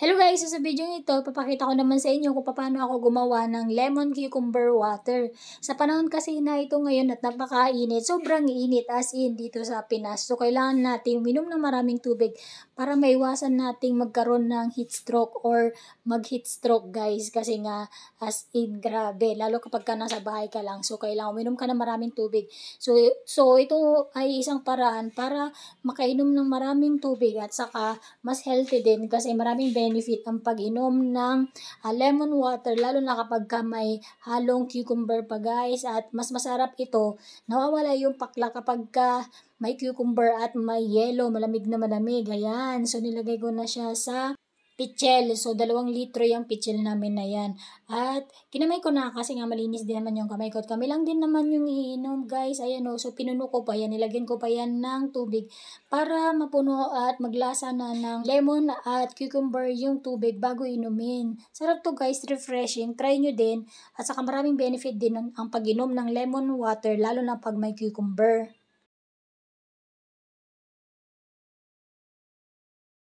Hello guys, sa video ito, papakita ko naman sa inyo kung paano ako gumawa ng lemon cucumber water. Sa panahon kasi na ito ngayon at napakainit, sobrang init as in dito sa Pinas. So kailangan natin minom ng maraming tubig para maiwasan nating magkaroon ng heat stroke or mag heat stroke guys. Kasi nga as in grabe, lalo kapag ka nasa bahay ka lang. So kailangan minom ka ng maraming tubig. So, so ito ay isang paraan para makainom ng maraming tubig at saka mas healthy din kasi maraming benefit ang pag-inom ng uh, lemon water lalo na kapag ka may halong cucumber pa guys. At mas masarap ito nawawala yung pakla kapag ka may cucumber at may yellow malamig na malamig. Ayan. So nilagay ko na siya sa pichel. So, dalawang litro yung pichel namin na yan. At, kinamay ko na kasi nga malinis din naman yung kamay ko. At kami lang din naman yung iinom, guys. Ayan o. Oh. So, pinuno ko pa yan. Nilagyan ko pa yan ng tubig para mapuno at maglasa na ng lemon at cucumber yung tubig bago inumin. Sarap to guys. Refreshing. Try nyo din. At saka maraming benefit din ang, ang pag-inom ng lemon water, lalo na pag may cucumber.